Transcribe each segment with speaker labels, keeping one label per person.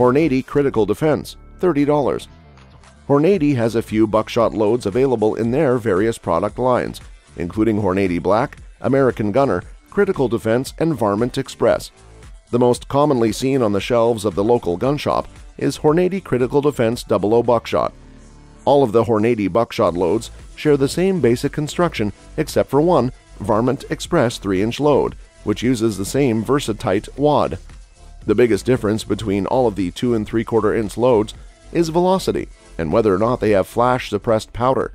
Speaker 1: Hornady Critical Defense, $30. Hornady has a few buckshot loads available in their various product lines, including Hornady Black, American Gunner, Critical Defense, and Varmint Express. The most commonly seen on the shelves of the local gun shop is Hornady Critical Defense 00 Buckshot. All of the Hornady buckshot loads share the same basic construction except for one, Varmint Express 3-inch load, which uses the same Versatite wad. The biggest difference between all of the 2 and 3 quarter inch loads is velocity and whether or not they have flash suppressed powder.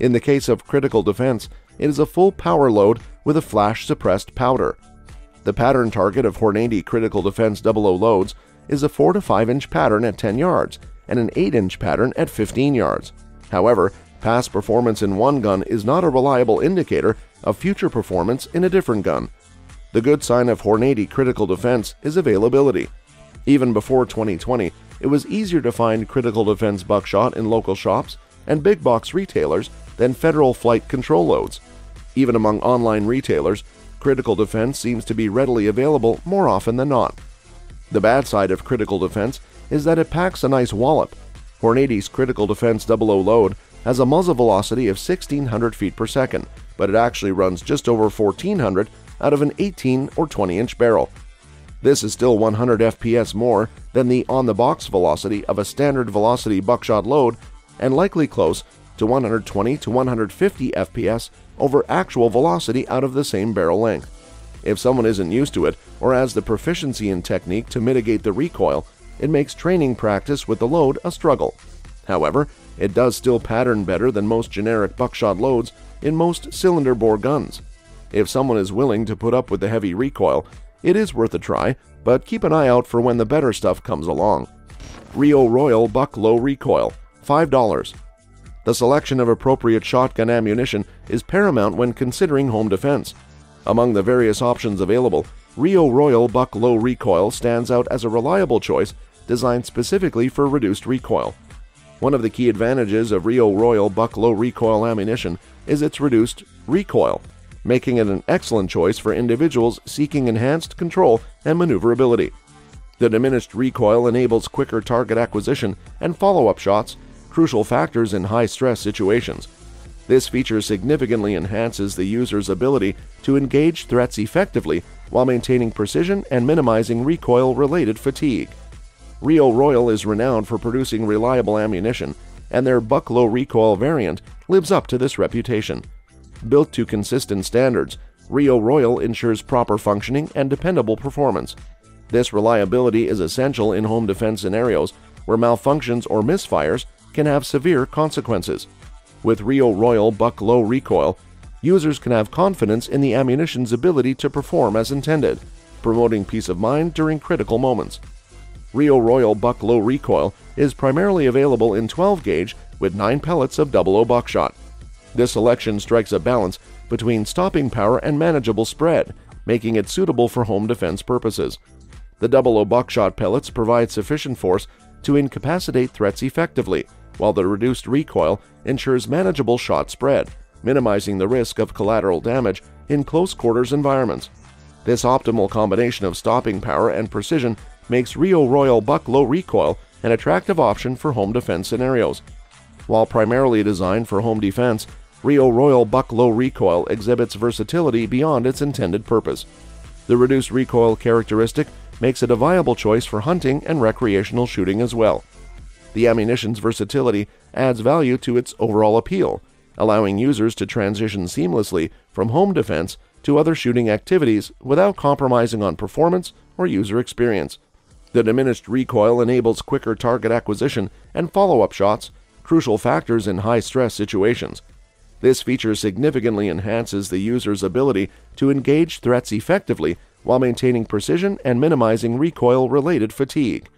Speaker 1: In the case of critical defense, it is a full power load with a flash suppressed powder. The pattern target of Hornady Critical Defense 00 loads is a 4 to 5 inch pattern at 10 yards and an 8 inch pattern at 15 yards. However, past performance in one gun is not a reliable indicator of future performance in a different gun. The good sign of Hornady Critical Defense is availability. Even before 2020, it was easier to find critical defense buckshot in local shops and big box retailers than federal flight control loads. Even among online retailers, critical defense seems to be readily available more often than not. The bad side of critical defense is that it packs a nice wallop. Hornady's critical defense 00 load has a muzzle velocity of 1600 feet per second, but it actually runs just over 1400 out of an 18 or 20 inch barrel. This is still 100 FPS more than the on-the-box velocity of a standard velocity buckshot load and likely close to 120 to 150 FPS over actual velocity out of the same barrel length. If someone isn't used to it or has the proficiency in technique to mitigate the recoil, it makes training practice with the load a struggle. However, it does still pattern better than most generic buckshot loads in most cylinder bore guns. If someone is willing to put up with the heavy recoil, it is worth a try, but keep an eye out for when the better stuff comes along. Rio Royal Buck Low Recoil, $5. The selection of appropriate shotgun ammunition is paramount when considering home defense. Among the various options available, Rio Royal Buck Low Recoil stands out as a reliable choice designed specifically for reduced recoil. One of the key advantages of Rio Royal Buck Low Recoil ammunition is its reduced recoil, making it an excellent choice for individuals seeking enhanced control and maneuverability. The diminished recoil enables quicker target acquisition and follow-up shots, crucial factors in high-stress situations. This feature significantly enhances the user's ability to engage threats effectively while maintaining precision and minimizing recoil-related fatigue. Rio Royal is renowned for producing reliable ammunition, and their Buck Low recoil variant lives up to this reputation. Built to consistent standards, Rio Royal ensures proper functioning and dependable performance. This reliability is essential in home defense scenarios where malfunctions or misfires can have severe consequences. With Rio Royal Buck Low Recoil, users can have confidence in the ammunition's ability to perform as intended, promoting peace of mind during critical moments. Rio Royal Buck Low Recoil is primarily available in 12 gauge with 9 pellets of 00 buckshot. This selection strikes a balance between stopping power and manageable spread, making it suitable for home defense purposes. The 00 buckshot pellets provide sufficient force to incapacitate threats effectively, while the reduced recoil ensures manageable shot spread, minimizing the risk of collateral damage in close quarters environments. This optimal combination of stopping power and precision makes Rio Royal Buck Low Recoil an attractive option for home defense scenarios. While primarily designed for home defense, Rio Royal Buck Low Recoil exhibits versatility beyond its intended purpose. The reduced recoil characteristic makes it a viable choice for hunting and recreational shooting as well. The ammunition's versatility adds value to its overall appeal, allowing users to transition seamlessly from home defense to other shooting activities without compromising on performance or user experience. The diminished recoil enables quicker target acquisition and follow-up shots, crucial factors in high-stress situations. This feature significantly enhances the user's ability to engage threats effectively while maintaining precision and minimizing recoil-related fatigue.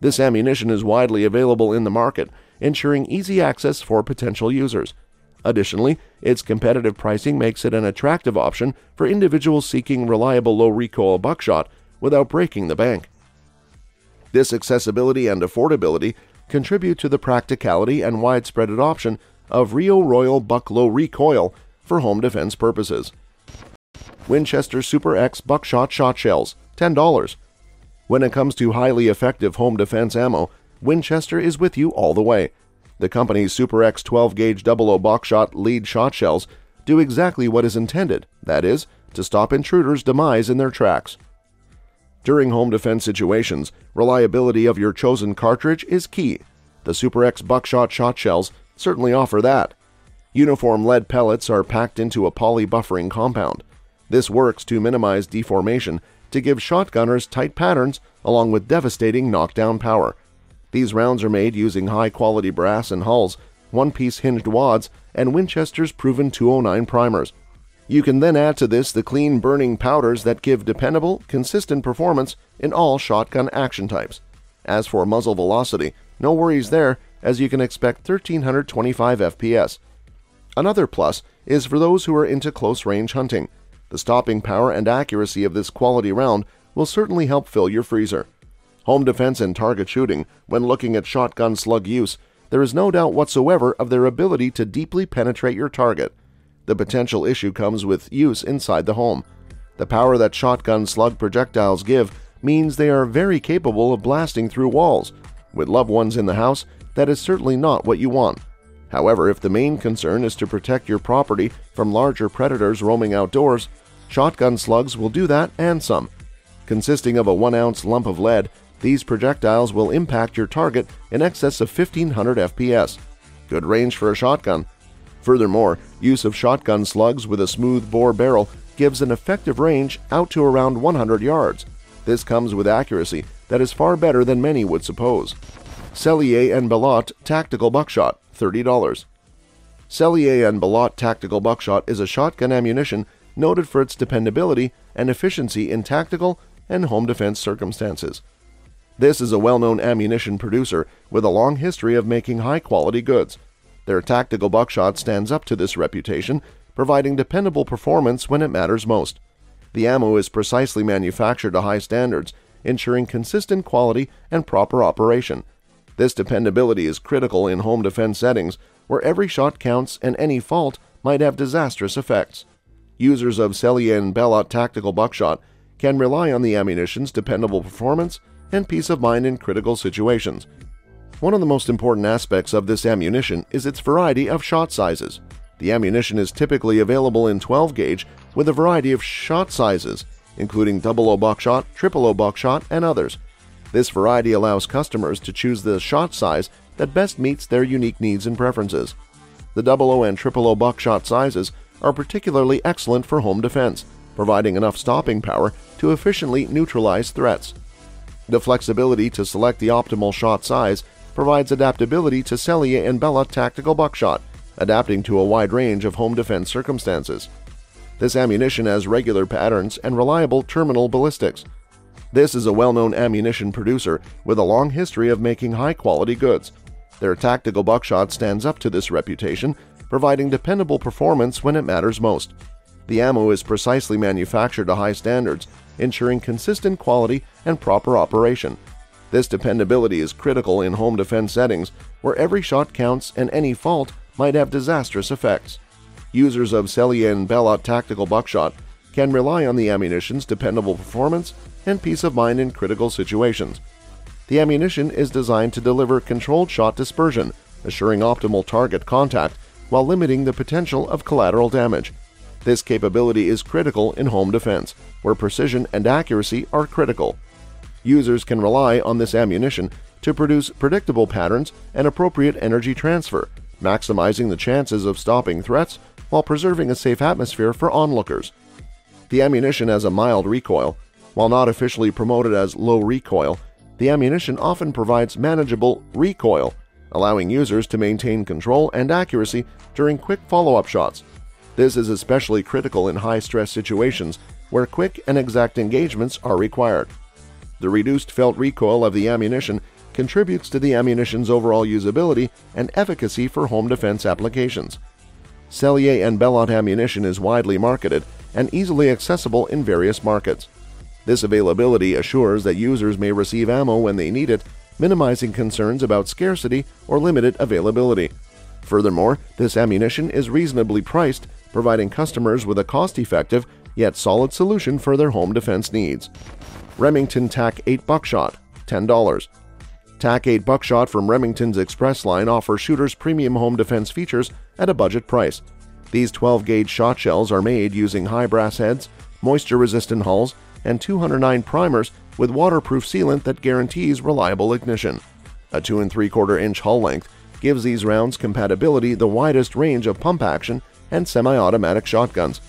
Speaker 1: This ammunition is widely available in the market, ensuring easy access for potential users. Additionally, its competitive pricing makes it an attractive option for individuals seeking reliable low recoil buckshot without breaking the bank. This accessibility and affordability contribute to the practicality and widespread adoption of Rio Royal Buck Low Recoil for home defense purposes. Winchester Super X Buckshot Shot Shells, $10. When it comes to highly effective home defense ammo, Winchester is with you all the way. The company's Super X 12 gauge 00 buckshot lead shot shells do exactly what is intended that is, to stop intruders' demise in their tracks. During home defense situations, reliability of your chosen cartridge is key. The Super X buckshot shot shells certainly offer that. Uniform lead pellets are packed into a poly buffering compound. This works to minimize deformation to give shotgunners tight patterns along with devastating knockdown power. These rounds are made using high quality brass and hulls, one piece hinged wads, and Winchester's proven 209 primers. You can then add to this the clean burning powders that give dependable, consistent performance in all shotgun action types. As for muzzle velocity, no worries there, as you can expect 1325 FPS. Another plus is for those who are into close range hunting. The stopping power and accuracy of this quality round will certainly help fill your freezer. Home defense and target shooting, when looking at shotgun slug use, there is no doubt whatsoever of their ability to deeply penetrate your target. The potential issue comes with use inside the home. The power that shotgun slug projectiles give means they are very capable of blasting through walls. With loved ones in the house, that is certainly not what you want. However, if the main concern is to protect your property from larger predators roaming outdoors, shotgun slugs will do that and some. Consisting of a 1 ounce lump of lead, these projectiles will impact your target in excess of 1500 FPS. Good range for a shotgun, Furthermore, use of shotgun slugs with a smooth bore barrel gives an effective range out to around 100 yards. This comes with accuracy that is far better than many would suppose. Sellier and Bellot Tactical Buckshot, $30. Sellier and Bellot Tactical Buckshot is a shotgun ammunition noted for its dependability and efficiency in tactical and home defense circumstances. This is a well-known ammunition producer with a long history of making high-quality goods. Their tactical buckshot stands up to this reputation, providing dependable performance when it matters most. The ammo is precisely manufactured to high standards, ensuring consistent quality and proper operation. This dependability is critical in home defense settings where every shot counts and any fault might have disastrous effects. Users of Sellier and Bellot tactical buckshot can rely on the ammunition's dependable performance and peace of mind in critical situations, one of the most important aspects of this ammunition is its variety of shot sizes. The ammunition is typically available in 12 gauge with a variety of shot sizes, including 00 buckshot, 000 buckshot, and others. This variety allows customers to choose the shot size that best meets their unique needs and preferences. The 00 and 000 buckshot sizes are particularly excellent for home defense, providing enough stopping power to efficiently neutralize threats. The flexibility to select the optimal shot size provides adaptability to Sellier and Bellot tactical buckshot, adapting to a wide range of home defense circumstances. This ammunition has regular patterns and reliable terminal ballistics. This is a well-known ammunition producer with a long history of making high-quality goods. Their tactical buckshot stands up to this reputation, providing dependable performance when it matters most. The ammo is precisely manufactured to high standards, ensuring consistent quality and proper operation. This dependability is critical in home defense settings where every shot counts and any fault might have disastrous effects. Users of Sellier and Bellot tactical buckshot can rely on the ammunition's dependable performance and peace of mind in critical situations. The ammunition is designed to deliver controlled shot dispersion, assuring optimal target contact while limiting the potential of collateral damage. This capability is critical in home defense, where precision and accuracy are critical. Users can rely on this ammunition to produce predictable patterns and appropriate energy transfer, maximizing the chances of stopping threats while preserving a safe atmosphere for onlookers. The ammunition has a mild recoil. While not officially promoted as low recoil, the ammunition often provides manageable recoil, allowing users to maintain control and accuracy during quick follow-up shots. This is especially critical in high-stress situations where quick and exact engagements are required. The reduced felt recoil of the ammunition contributes to the ammunition's overall usability and efficacy for home defense applications. Sellier and Bellot ammunition is widely marketed and easily accessible in various markets. This availability assures that users may receive ammo when they need it, minimizing concerns about scarcity or limited availability. Furthermore, this ammunition is reasonably priced, providing customers with a cost-effective yet solid solution for their home defense needs. Remington TAC 8 Buckshot, $10. TAC 8 Buckshot from Remington's Express line offers shooters premium home defense features at a budget price. These 12 gauge shot shells are made using high brass heads, moisture resistant hulls, and 209 primers with waterproof sealant that guarantees reliable ignition. A 2 and 3 quarter inch hull length gives these rounds compatibility the widest range of pump action and semi-automatic shotguns.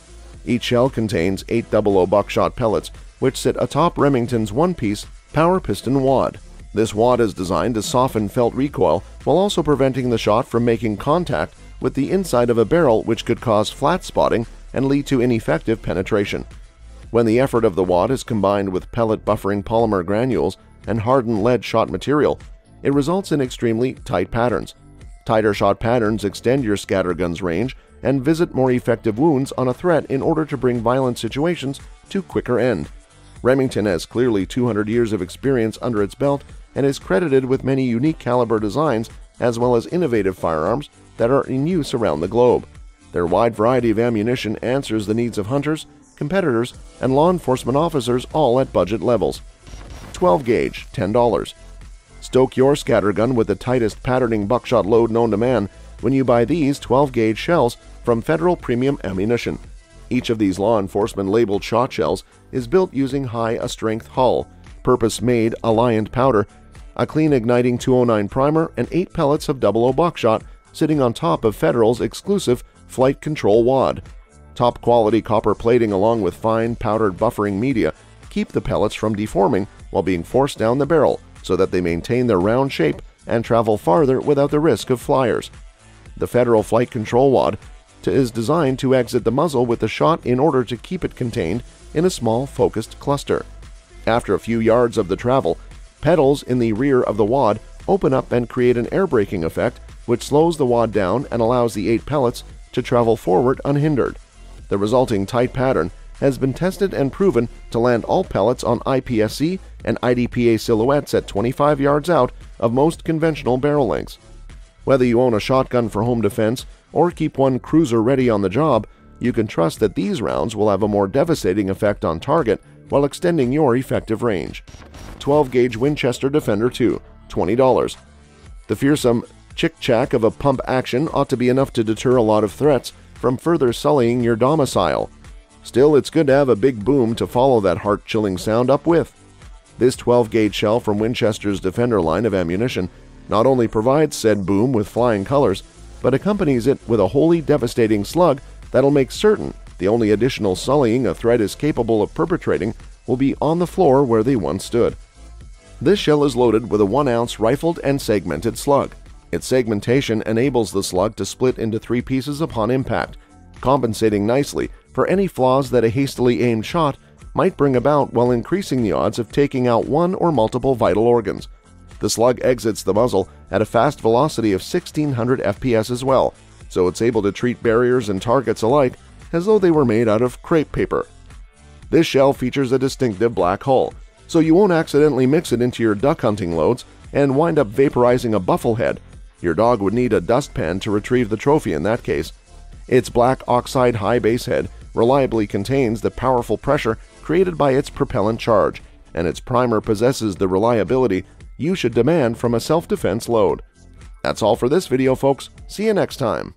Speaker 1: Each shell contains 800 buckshot pellets, which sit atop Remington's one-piece power piston wad. This wad is designed to soften felt recoil while also preventing the shot from making contact with the inside of a barrel which could cause flat spotting and lead to ineffective penetration. When the effort of the wad is combined with pellet buffering polymer granules and hardened lead shot material, it results in extremely tight patterns. Tighter shot patterns extend your scattergun's range and visit more effective wounds on a threat in order to bring violent situations to quicker end. Remington has clearly 200 years of experience under its belt and is credited with many unique caliber designs as well as innovative firearms that are in use around the globe. Their wide variety of ammunition answers the needs of hunters, competitors, and law enforcement officers all at budget levels. 12 gauge, $10. Stoke your scattergun with the tightest patterning buckshot load known to man when you buy these 12 gauge shells from Federal Premium Ammunition. Each of these law enforcement labeled shot shells is built using high a strength hull, purpose made Alliant powder, a clean igniting 209 primer, and 8 pellets of 00 buckshot sitting on top of Federal's exclusive flight control wad. Top quality copper plating along with fine powdered buffering media keep the pellets from deforming while being forced down the barrel so that they maintain their round shape and travel farther without the risk of flyers. The Federal Flight Control Wad is designed to exit the muzzle with the shot in order to keep it contained in a small focused cluster. After a few yards of the travel, petals in the rear of the wad open up and create an air braking effect which slows the wad down and allows the eight pellets to travel forward unhindered. The resulting tight pattern has been tested and proven to land all pellets on IPSC and IDPA silhouettes at 25 yards out of most conventional barrel lengths. Whether you own a shotgun for home defense or keep one cruiser ready on the job, you can trust that these rounds will have a more devastating effect on target while extending your effective range. 12 gauge Winchester Defender 2, $20. The fearsome chick chack of a pump action ought to be enough to deter a lot of threats from further sullying your domicile. Still, it's good to have a big boom to follow that heart chilling sound up with. This 12 gauge shell from Winchester's Defender line of ammunition not only provides said boom with flying colors, but accompanies it with a wholly devastating slug that'll make certain the only additional sullying a threat is capable of perpetrating will be on the floor where they once stood. This shell is loaded with a 1 ounce rifled and segmented slug. Its segmentation enables the slug to split into three pieces upon impact, compensating nicely for any flaws that a hastily aimed shot might bring about while increasing the odds of taking out one or multiple vital organs. The slug exits the muzzle at a fast velocity of 1600 FPS as well, so it's able to treat barriers and targets alike as though they were made out of crepe paper. This shell features a distinctive black hull, so you won't accidentally mix it into your duck hunting loads and wind up vaporizing a bufflehead. Your dog would need a dustpan to retrieve the trophy in that case. Its black oxide high base head reliably contains the powerful pressure created by its propellant charge, and its primer possesses the reliability you should demand from a self-defense load. That's all for this video, folks. See you next time.